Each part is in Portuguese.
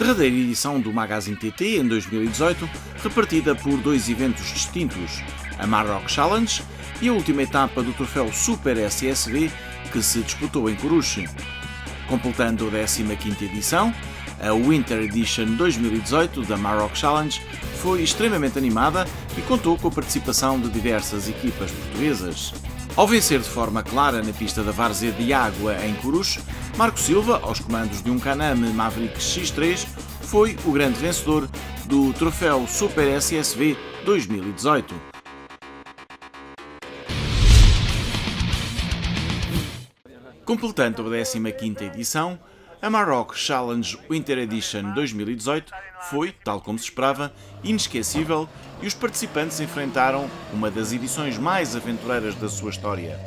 Derradeira edição do Magazine TT em 2018, repartida por dois eventos distintos, a Marrock Challenge e a última etapa do troféu Super SSV que se disputou em Coruche. Completando a 15ª edição, a Winter Edition 2018 da Maroc Challenge foi extremamente animada e contou com a participação de diversas equipas portuguesas. Ao vencer de forma clara na pista da Várzea de Água em Coruche, Marco Silva, aos comandos de um Caname Maverick X3, foi o grande vencedor do troféu Super SSV 2018. Completando a 15ª edição, a Maroc Challenge Winter Edition 2018 foi, tal como se esperava, inesquecível e os participantes enfrentaram uma das edições mais aventureiras da sua história.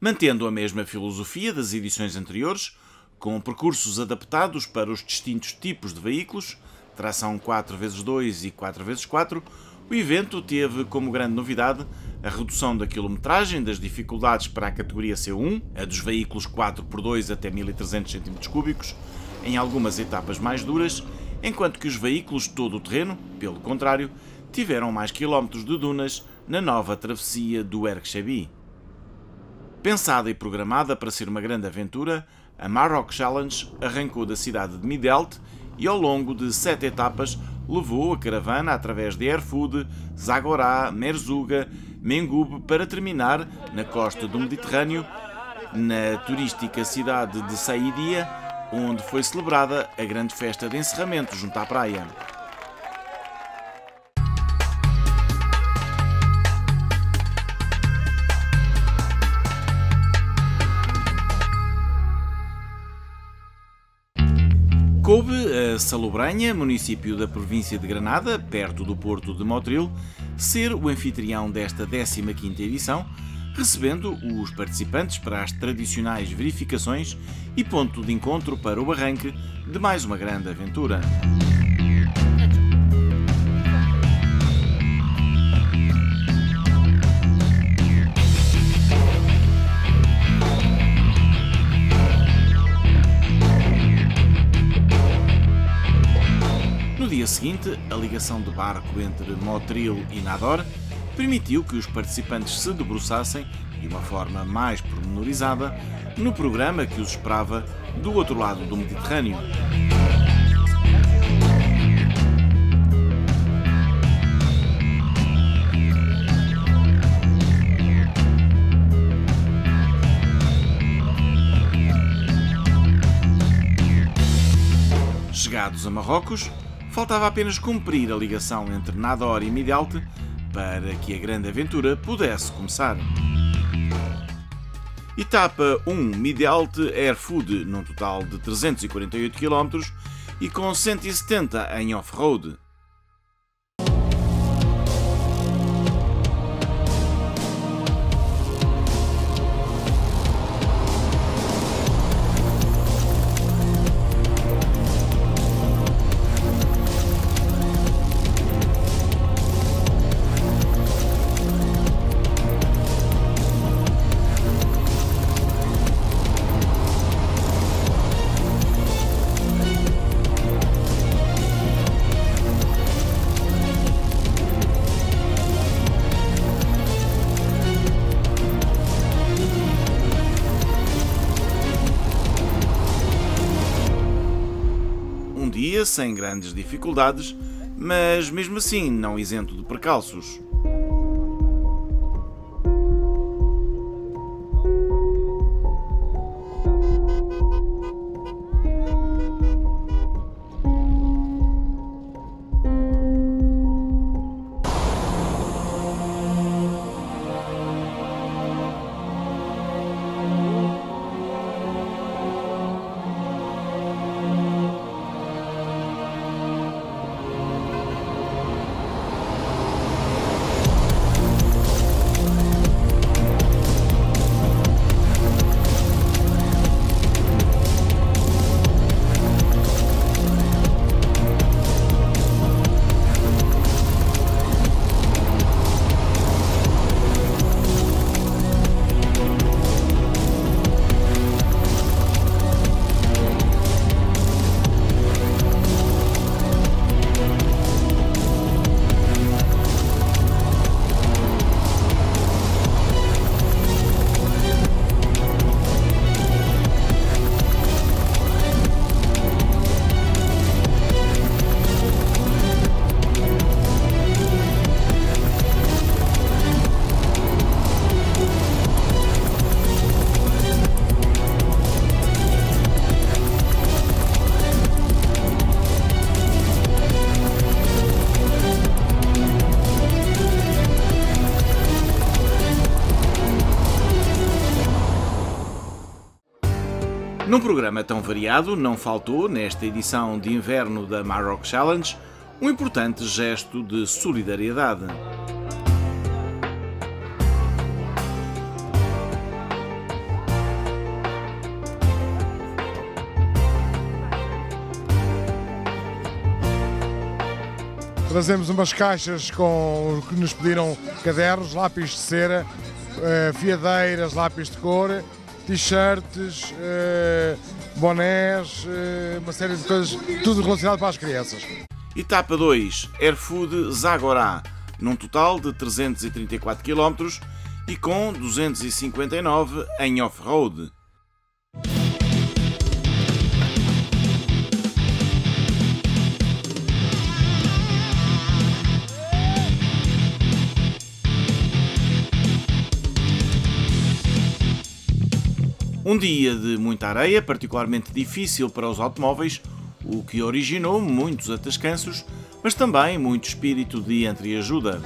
Mantendo a mesma filosofia das edições anteriores, com percursos adaptados para os distintos tipos de veículos, tração 4x2 e 4x4, o evento teve como grande novidade a redução da quilometragem das dificuldades para a categoria C1, a dos veículos 4x2 até 1300 cm3, em algumas etapas mais duras, enquanto que os veículos todo o terreno, pelo contrário, tiveram mais quilómetros de dunas na nova travessia do Erksheby. Pensada e programada para ser uma grande aventura, a Maroc Challenge arrancou da cidade de Midelt e ao longo de sete etapas levou a caravana através de Erfoud, Zagorá, Merzuga, Mengube para terminar na costa do Mediterrâneo, na turística cidade de Saidia, onde foi celebrada a grande festa de encerramento junto à praia. Salobranha, município da província de Granada, perto do porto de Motril, ser o anfitrião desta 15ª edição, recebendo os participantes para as tradicionais verificações e ponto de encontro para o arranque de mais uma grande aventura. Dia seguinte, a ligação de barco entre Motril e Nador permitiu que os participantes se debruçassem, de uma forma mais pormenorizada, no programa que os esperava do outro lado do Mediterrâneo. Chegados a Marrocos, faltava apenas cumprir a ligação entre Nador e Midelte para que a grande aventura pudesse começar. Etapa 1 Midelte Air Food, num total de 348 km e com 170 em off-road. Sem grandes dificuldades, mas mesmo assim não isento de percalços. Num programa tão variado, não faltou, nesta edição de inverno da Maroc Challenge, um importante gesto de solidariedade. Trazemos umas caixas com que nos pediram cadernos, lápis de cera, eh, fiadeiras, lápis de cor, t-shirts, eh, bonés, eh, uma série de coisas, tudo relacionado para as crianças. Etapa 2, Airfood Zagorá, num total de 334 km e com 259 em off-road. Um dia de muita areia, particularmente difícil para os automóveis, o que originou muitos atascanços, mas também muito espírito de entreajuda.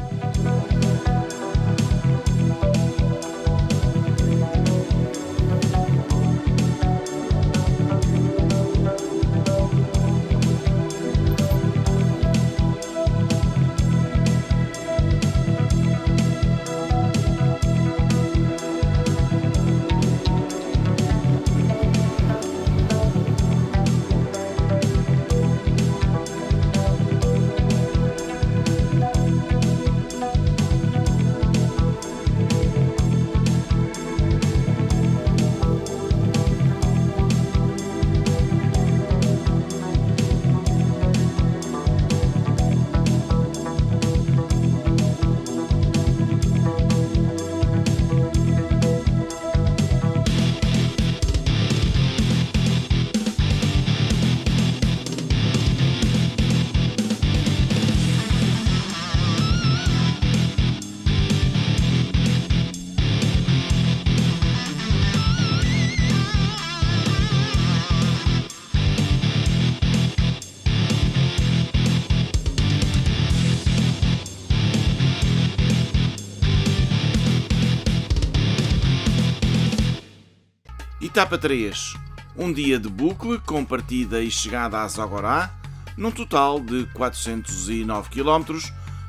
Etapa 3. Um dia de bucle com partida e chegada a Zagorá, num total de 409 km,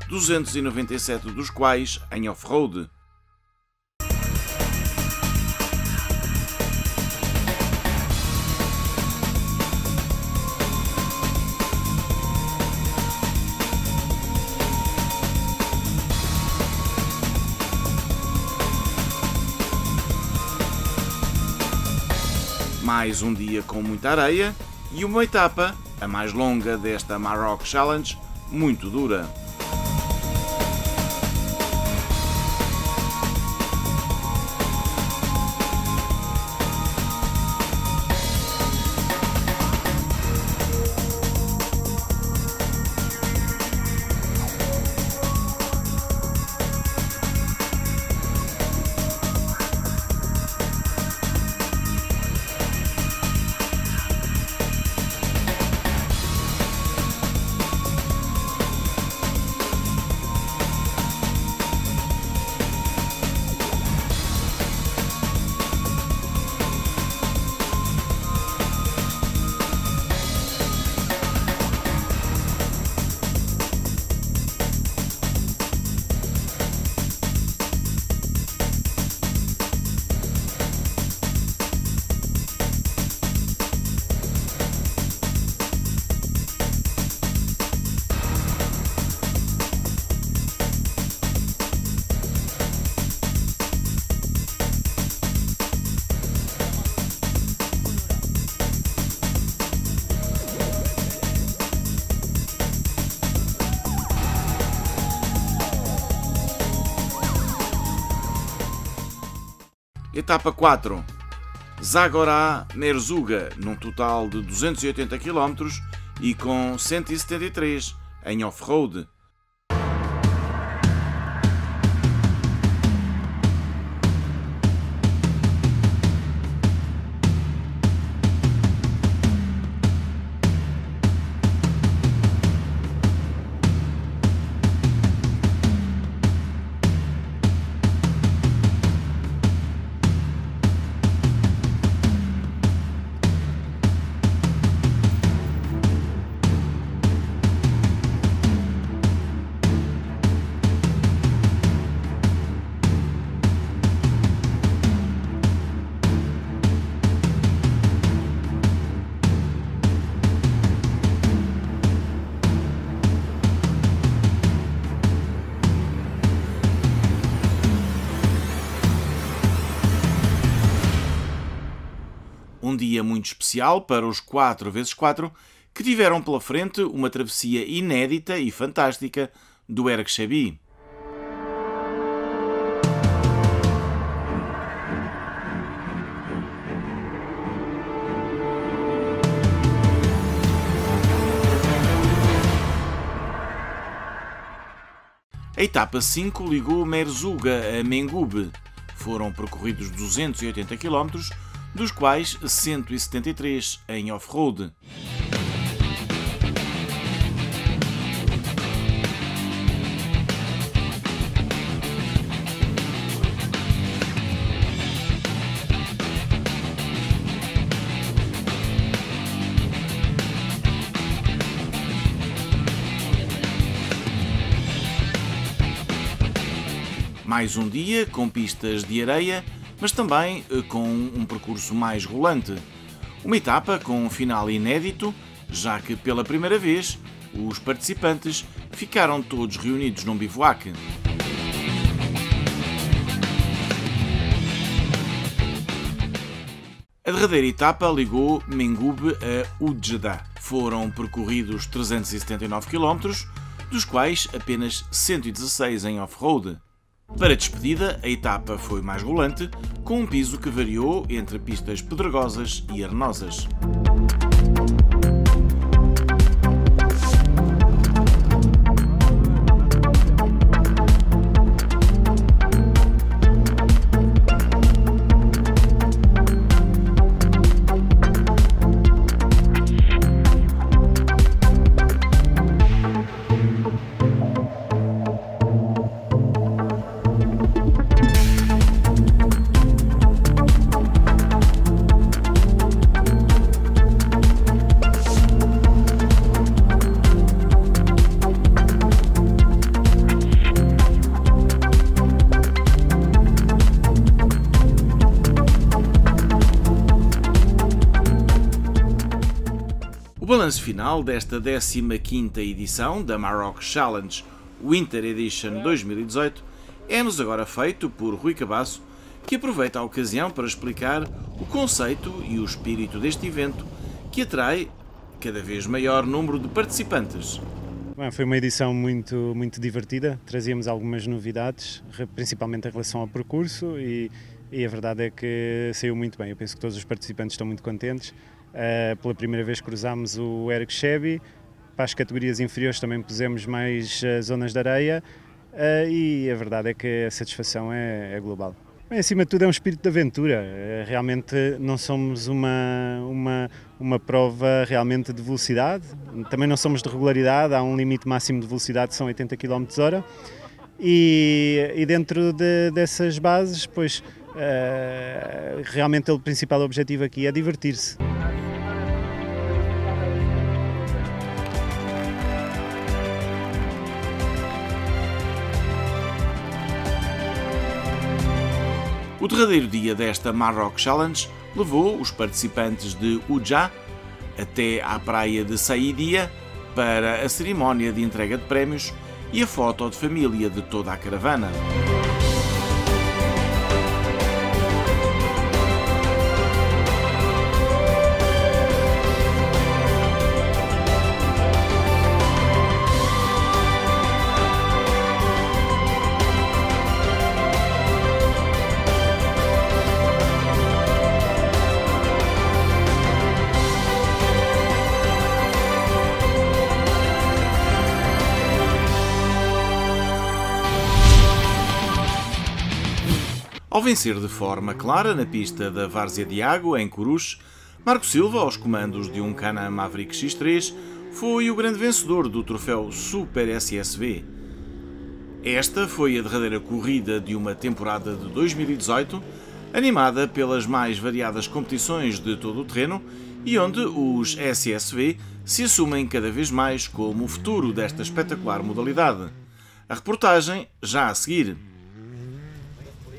297 dos quais em off-road. Mais um dia com muita areia e uma etapa, a mais longa desta Maroc Challenge, muito dura. Etapa 4. Zagorá Merzuga, num total de 280 km e com 173 em off-road. Dia muito especial para os 4x4 que tiveram pela frente uma travessia inédita e fantástica do Eric Chabi. A etapa 5 ligou Merzuga a Mengube. Foram percorridos 280 km, dos quais 173 em off-road. Mais um dia com pistas de areia, mas também eh, com um percurso mais rolante. Uma etapa com um final inédito, já que pela primeira vez os participantes ficaram todos reunidos num bivouac. A derradeira etapa ligou Mengube a Ujeda. Foram percorridos 379 km, dos quais apenas 116 em off-road. Para a despedida, a etapa foi mais rolante, com um piso que variou entre pistas pedregosas e arenosas. Final desta 15ª edição da Maroc Challenge Winter Edition 2018 é-nos agora feito por Rui Cabasso, que aproveita a ocasião para explicar o conceito e o espírito deste evento, que atrai cada vez maior número de participantes. Bem, foi uma edição muito, muito divertida, trazíamos algumas novidades, principalmente em relação ao percurso e, e a verdade é que saiu muito bem. Eu penso que todos os participantes estão muito contentes. Uh, pela primeira vez cruzámos o Eric Chevy, para as categorias inferiores também pusemos mais uh, zonas de areia. Uh, e a verdade é que a satisfação é, é global. Bem, acima de tudo é um espírito de aventura, realmente não somos uma, uma, uma prova realmente de velocidade, também não somos de regularidade, há um limite máximo de velocidade são 80 km h e, e dentro de, dessas bases, pois realmente o principal objetivo aqui é divertir-se. O derradeiro dia desta Maroc Challenge levou os participantes de Ujá até à praia de Saidia para a cerimónia de entrega de prémios e a foto de família de toda a caravana. Vencer de forma clara na pista da Várzea de Água, em Coruche, Marco Silva, aos comandos de um Can-Am Maverick X3, foi o grande vencedor do troféu Super SSV. Esta foi a derradeira corrida de uma temporada de 2018, animada pelas mais variadas competições de todo o terreno e onde os SSV se assumem cada vez mais como o futuro desta espetacular modalidade. A reportagem já a seguir.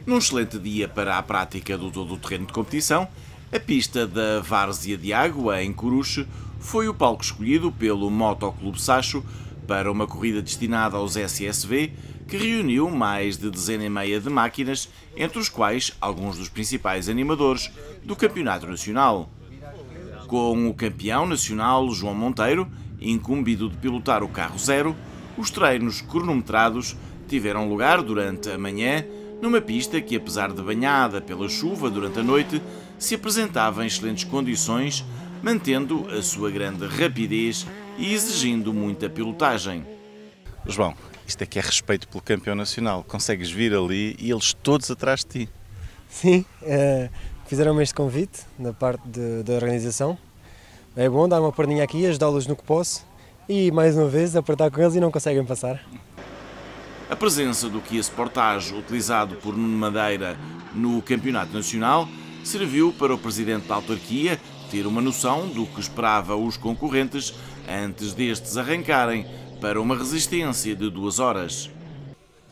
Num excelente dia para a prática do todo o terreno de competição, a pista da Várzea de Água, em Coruche, foi o palco escolhido pelo Motoclube Sacho para uma corrida destinada aos SSV que reuniu mais de dezena e meia de máquinas, entre os quais alguns dos principais animadores do Campeonato Nacional. Com o campeão nacional João Monteiro, incumbido de pilotar o carro zero, os treinos cronometrados tiveram lugar durante a manhã numa pista que, apesar de banhada pela chuva durante a noite, se apresentava em excelentes condições, mantendo a sua grande rapidez e exigindo muita pilotagem. João, isto é que é respeito pelo campeão nacional. Consegues vir ali e eles todos atrás de ti. Sim, é, fizeram-me este convite da parte da organização. É bom dar uma perninha aqui, ajudá-los no que posso e mais uma vez apertar com eles e não conseguem passar. A presença do Kia Sportage utilizado por Nuno Madeira no Campeonato Nacional serviu para o presidente da autarquia ter uma noção do que esperava os concorrentes antes destes arrancarem para uma resistência de duas horas.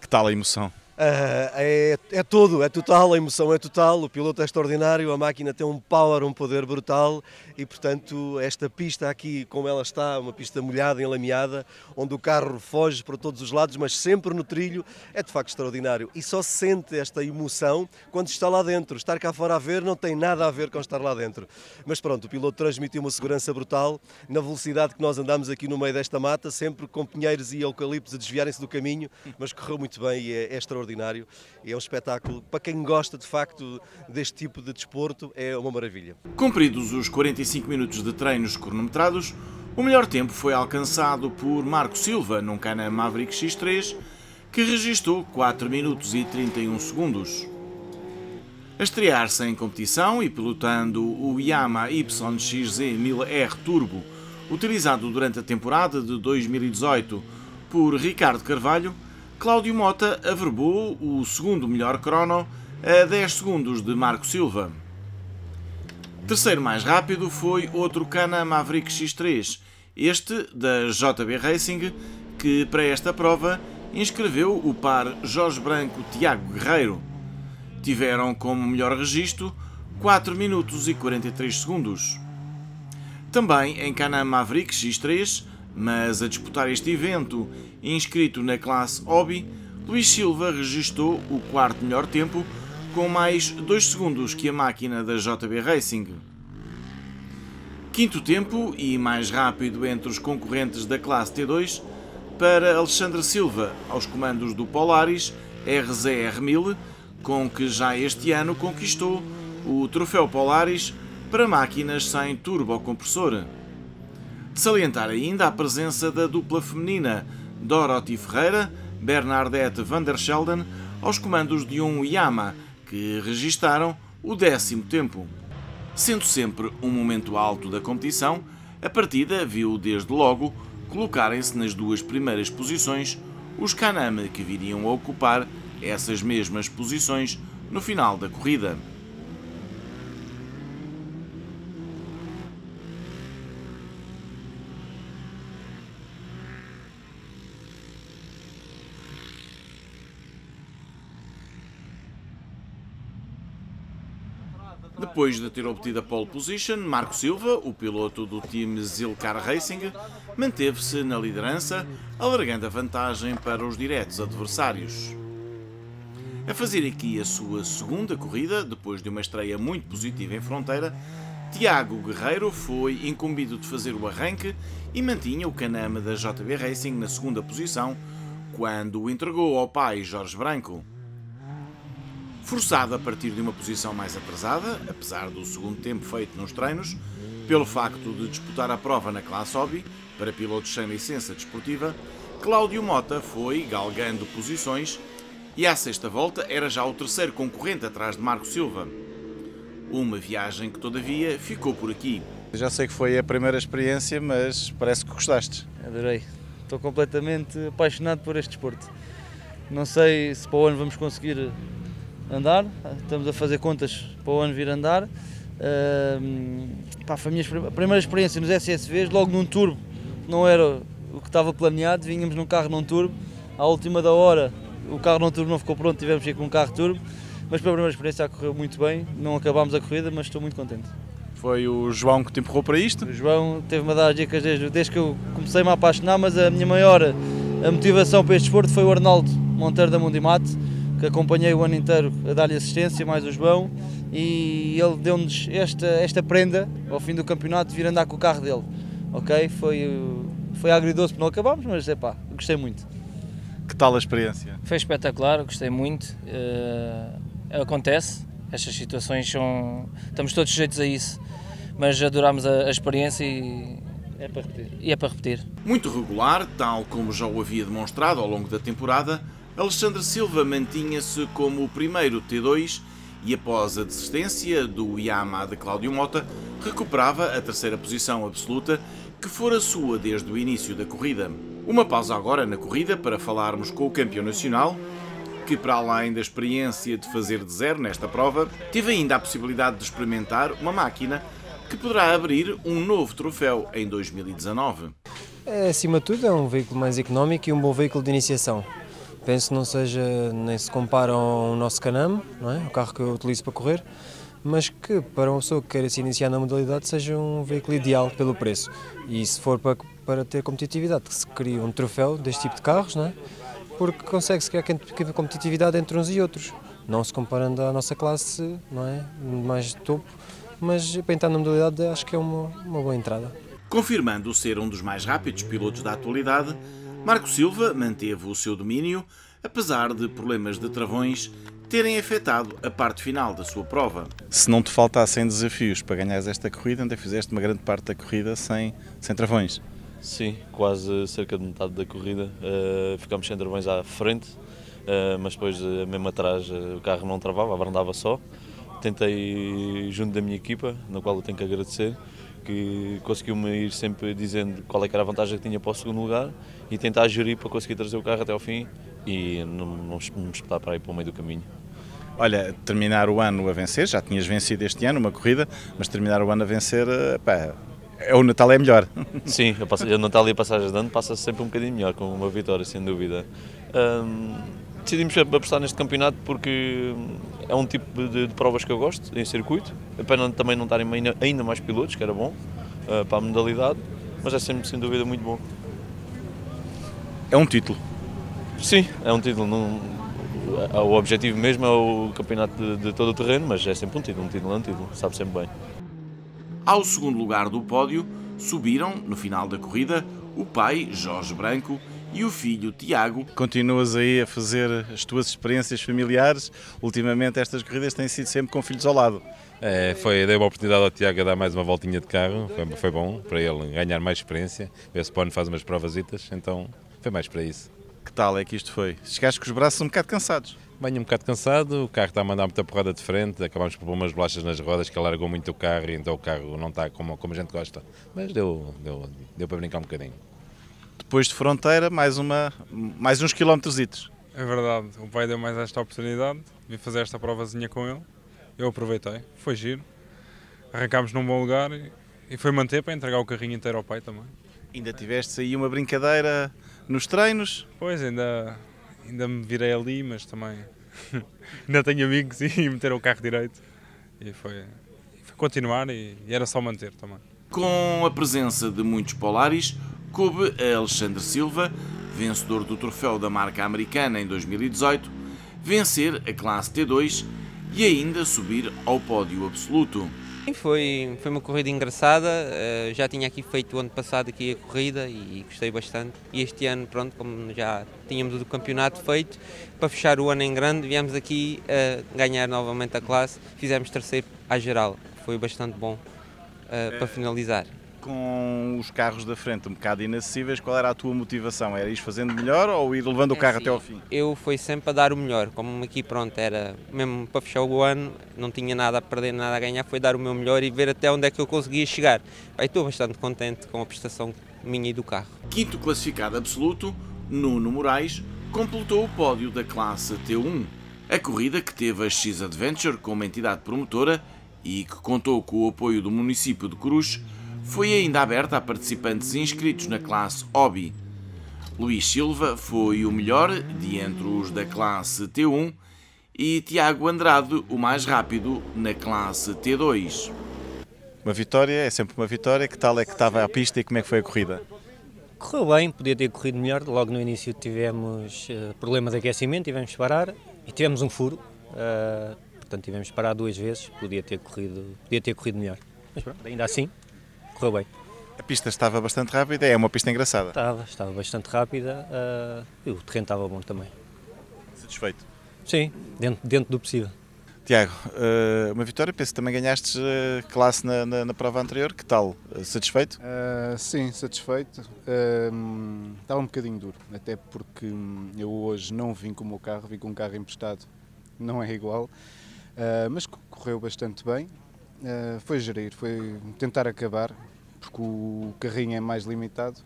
Que tal a emoção? Uh, é, é tudo, é total, a emoção é total, o piloto é extraordinário, a máquina tem um power, um poder brutal e, portanto, esta pista aqui, como ela está, uma pista molhada, enlameada, onde o carro foge para todos os lados, mas sempre no trilho, é de facto extraordinário. E só se sente esta emoção quando está lá dentro. Estar cá fora a ver não tem nada a ver com estar lá dentro. Mas pronto, o piloto transmitiu uma segurança brutal na velocidade que nós andamos aqui no meio desta mata, sempre com pinheiros e eucaliptos a desviarem-se do caminho, mas correu muito bem e é, é extraordinário extraordinário. É um espetáculo, para quem gosta de facto deste tipo de desporto, é uma maravilha. Cumpridos os 45 minutos de treinos cronometrados, o melhor tempo foi alcançado por Marco Silva num Cana Maverick X3, que registrou 4 minutos e 31 segundos. A estrear-se em competição e pilotando o Yamaha YXZ 1000R Turbo, utilizado durante a temporada de 2018 por Ricardo Carvalho, Cláudio Mota averbou o segundo melhor crono a 10 segundos de Marco Silva. Terceiro mais rápido foi outro Cana Maverick X3, este da JB Racing, que para esta prova inscreveu o par Jorge Branco-Tiago Guerreiro. Tiveram como melhor registro 4 minutos e 43 segundos. Também em Cana Maverick X3, mas a disputar este evento, inscrito na classe Hobby, Luís Silva registrou o quarto melhor tempo com mais 2 segundos que a máquina da JB Racing. Quinto tempo e mais rápido entre os concorrentes da classe T2 para Alexandre Silva aos comandos do Polaris RZR1000, com que já este ano conquistou o troféu Polaris para máquinas sem turbocompressor. De salientar ainda a presença da dupla feminina Dorothy Ferreira, Bernadette van der Schelden, aos comandos de um Yama, que registaram o décimo tempo. Sendo sempre um momento alto da competição, a partida viu desde logo colocarem-se nas duas primeiras posições os Kaname que viriam a ocupar essas mesmas posições no final da corrida. Depois de ter obtido a pole position, Marco Silva, o piloto do time Zilcar Racing, manteve-se na liderança, alargando a vantagem para os diretos adversários. A fazer aqui a sua segunda corrida, depois de uma estreia muito positiva em fronteira, Tiago Guerreiro foi incumbido de fazer o arranque e mantinha o caname da JB Racing na segunda posição, quando o entregou ao pai Jorge Branco. Forçado a partir de uma posição mais atrasada, apesar do segundo tempo feito nos treinos, pelo facto de disputar a prova na classe hobby, para pilotos sem licença desportiva, Cláudio Mota foi galgando posições e à sexta volta era já o terceiro concorrente atrás de Marco Silva. Uma viagem que, todavia, ficou por aqui. Já sei que foi a primeira experiência, mas parece que gostaste. Adorei. Estou completamente apaixonado por este desporto. Não sei se para o ano vamos conseguir andar, estamos a fazer contas para o ano vir andar. Uh, pá, foi a minha primeira experiência nos SSVs, logo num turbo, não era o que estava planeado, vínhamos num carro num turbo, à última da hora o carro num turbo não ficou pronto, tivemos que ir com um carro turbo, mas pela primeira experiência correu muito bem, não acabámos a corrida, mas estou muito contente. Foi o João que te empurrou para isto? O João teve-me a dar as dicas desde, desde que eu comecei-me a apaixonar, mas a minha maior a motivação para este desporto foi o Arnaldo Monteiro da Mundimate, que acompanhei o ano inteiro a dar-lhe assistência, mais o João, e ele deu-nos esta, esta prenda ao fim do campeonato de vir andar com o carro dele. Ok? Foi, foi agridoce porque não acabámos, mas é pá, gostei muito. Que tal a experiência? Foi espetacular, gostei muito. Uh, acontece, estas situações são. Estamos todos sujeitos a isso, mas adorámos a, a experiência e é para repetir. E é para repetir. Muito regular, tal como já o havia demonstrado ao longo da temporada, Alexandre Silva mantinha-se como o primeiro T2 e após a desistência do Yamaha de Cláudio Mota, recuperava a terceira posição absoluta que fora sua desde o início da corrida. Uma pausa agora na corrida para falarmos com o campeão nacional, que para além da experiência de fazer de zero nesta prova, teve ainda a possibilidade de experimentar uma máquina que poderá abrir um novo troféu em 2019. É, acima de tudo, é um veículo mais económico e um bom veículo de iniciação. Penso que não seja, nem se compara ao nosso Canam, não é? o carro que eu utilizo para correr, mas que para uma pessoa que queira se iniciar na modalidade seja um veículo ideal pelo preço. E se for para, para ter competitividade, que se cria um troféu deste tipo de carros, não é? porque consegue-se criar competitividade entre uns e outros, não se comparando à nossa classe não é? mais de topo, mas para entrar na modalidade acho que é uma, uma boa entrada. Confirmando ser um dos mais rápidos pilotos da atualidade, Marco Silva manteve o seu domínio, apesar de problemas de travões terem afetado a parte final da sua prova. Se não te faltassem desafios para ganhares esta corrida, ainda fizeste uma grande parte da corrida sem, sem travões. Sim, quase cerca de metade da corrida. Uh, ficámos sem travões à frente, uh, mas depois, uh, mesmo atrás, o carro não travava, abrandava só. Tentei, junto da minha equipa, na qual eu tenho que agradecer, que conseguiu-me ir sempre dizendo qual é era a vantagem que tinha para o segundo lugar e tentar gerir para conseguir trazer o carro até ao fim e não, não, não espetar para ir para o meio do caminho. Olha, terminar o ano a vencer, já tinhas vencido este ano uma corrida, mas terminar o ano a vencer, eh, pá, é o Natal é melhor. Sim, o Natal e a passagem de ano passa sempre um bocadinho melhor, com uma vitória, sem dúvida. Decidimos apostar neste campeonato porque é um tipo de, de, provas que eu gosto, em circuito. A pena também não estarem ainda mais pilotos, que era bom uh, para a modalidade, mas é sempre, sem dúvida, muito bom. É um título? Sim, é um título. Não, o objetivo mesmo é o campeonato de, de todo o terreno, mas é sempre um título, um título é um título, sabe sempre bem. Ao segundo lugar do pódio, subiram, no final da corrida, o pai, Jorge Branco, e o filho Tiago. Continuas aí a fazer as tuas experiências familiares. Ultimamente estas corridas têm sido sempre com filhos ao lado. É, foi, dei uma oportunidade ao Tiago a dar mais uma voltinha de carro, foi, foi bom para ele ganhar mais experiência. Ver se Pone faz umas provasitas, então foi mais para isso. Que tal é que isto foi? Chegaste com os braços um bocado cansados. Venho um bocado cansado, o carro está a mandar muita porrada de frente, acabamos por pôr umas bolachas nas rodas que alargou muito o carro e então o carro não está como, como a gente gosta. Mas deu, deu, deu para brincar um bocadinho depois de fronteira, mais, uma, mais uns quilómetros. É verdade, o pai deu mais esta oportunidade, vim fazer esta provazinha com ele, eu aproveitei, foi giro, arrancámos num bom lugar e, e foi manter para entregar o carrinho inteiro ao pai também. Ainda tiveste aí uma brincadeira nos treinos? Pois, ainda, ainda me virei ali, mas também ainda tenho amigos e meter o carro direito. E foi, foi continuar e, e era só manter também. Com a presença de muitos polares, coube a Alexandre Silva, vencedor do troféu da marca americana em 2018, vencer a classe T2 e ainda subir ao pódio absoluto. Foi, foi uma corrida engraçada, eh, já tinha aqui feito o ano passado aqui a corrida e gostei bastante. E este ano, pronto, como já tínhamos o campeonato feito, para fechar o ano em grande, viemos aqui ganhar novamente a classe, fizemos terceiro à geral, foi bastante bom uh, para finalizar com os carros da frente um bocado inacessíveis, qual era a tua motivação? Era ir fazendo melhor ou ir levando o é carro é, até ao fim? Eu fui sempre a dar o melhor, como aqui pronto, era mesmo para fechar o ano, não tinha nada a perder, nada a ganhar, foi dar o meu melhor e ver até onde é que eu conseguia chegar. Aí estou bastante contente com a prestação minha e do carro. Quinto classificado absoluto, Nuno Moraes, completou o pódio da classe T1. A corrida que teve a X Adventure como entidade promotora e que contou com o apoio do município de Cruz, foi ainda aberta a participantes inscritos na classe Hobby. Luís Silva foi o melhor de entre os da classe T1 e Tiago Andrade o mais rápido na classe T2. Uma vitória é sempre uma vitória. Que tal é que estava a pista e como é que foi a corrida? Correu bem, podia ter corrido melhor. Logo no início tivemos uh, problema de aquecimento, tivemos que parar e tivemos um furo. Uh, portanto tivemos que parar duas vezes, podia ter corrido, podia ter corrido melhor. Mas pronto, ainda assim, correu bem. A pista estava bastante rápida, é uma pista engraçada. Estava, estava bastante rápida uh, e o terreno estava bom também. Satisfeito? Sim, dentro, dentro do possível. Tiago, uh, uma vitória, penso que também ganhaste uh, classe na, na, na, prova anterior, que tal? Uh, satisfeito? sim, satisfeito. estava um bocadinho duro, até porque eu hoje não vim com o meu carro, vim com um carro emprestado, não é igual, mas correu bastante bem. Foi gerir, foi tentar acabar, porque o carrinho é mais limitado,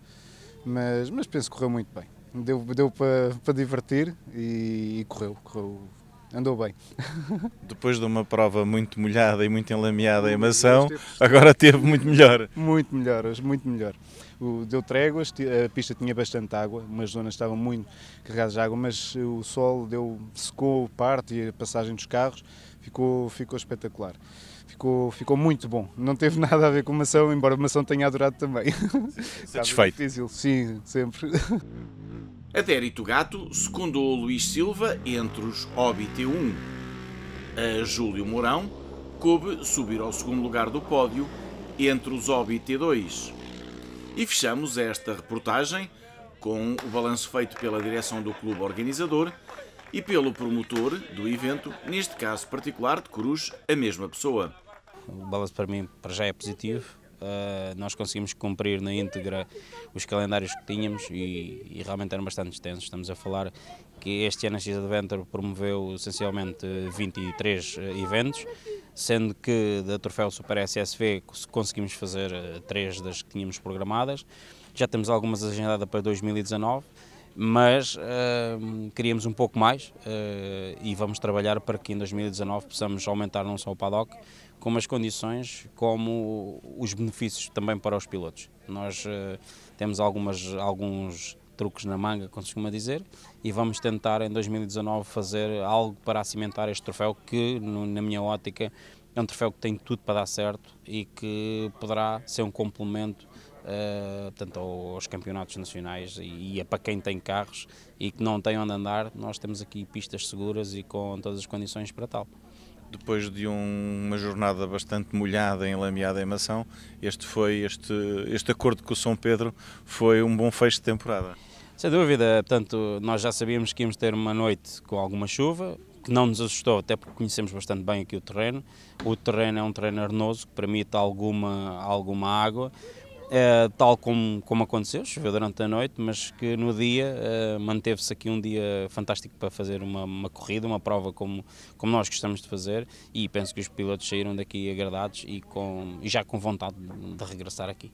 mas, mas penso que correu muito bem. Deu, deu para, para divertir e, e correu, correu andou bem. Depois de uma prova muito molhada e muito enlameada em maçã, agora teve muito melhor. Muito melhor, muito melhor. O, deu tréguas, a pista tinha bastante água, umas zonas estavam muito carregadas de água, mas o sol deu, secou parte e a passagem dos carros ficou, ficou espetacular. Ficou, ficou muito bom. Não teve nada a ver com maçã, embora a maçã tenha adorado também. Satisfeito? difícil, sim, sempre. Adérito Gato secundou Luís Silva entre os OBT1. A Júlio Mourão coube subir ao segundo lugar do pódio entre os OBT2. E fechamos esta reportagem com o balanço feito pela direção do clube organizador e pelo promotor do evento, neste caso particular de Cruz, a mesma pessoa. O balanço para mim para já é positivo. Uh, nós conseguimos cumprir na íntegra os calendários que tínhamos e, e, realmente eram bastante extensos. Estamos a falar que este ano a X Adventure promoveu essencialmente 23 uh, eventos, sendo que da Troféu Super SSV conseguimos fazer uh, três das que tínhamos programadas. Já temos algumas agendadas para 2019 mas uh, queríamos um pouco mais uh, e vamos trabalhar para que em 2019 possamos aumentar não só o paddock, como as condições, como os benefícios também para os pilotos. Nós uh, temos algumas, alguns truques na manga, como se costuma dizer, e vamos tentar em 2019 fazer algo para cimentar este troféu que, na minha ótica, é um troféu que tem tudo para dar certo e que poderá ser um complemento uh, tanto aos campeonatos nacionais e, e é para quem tem carros e que não tem onde andar, nós temos aqui pistas seguras e com todas as condições para tal. Depois de um, uma jornada bastante molhada, enlameada em mação, este foi este, este acordo com o São Pedro foi um bom fecho de temporada. Sem dúvida, portanto, nós já sabíamos que íamos ter uma noite com alguma chuva, que não nos assustou, até porque conhecemos bastante bem aqui o terreno. O terreno é um terreno arenoso que permite alguma, alguma água, é, tal como, como aconteceu, choveu durante a noite, mas que no dia é, manteve-se aqui um dia fantástico para fazer uma, uma, corrida, uma prova como, como nós gostamos de fazer e penso que os pilotos saíram daqui agradados e, com, e já com vontade de, de regressar aqui.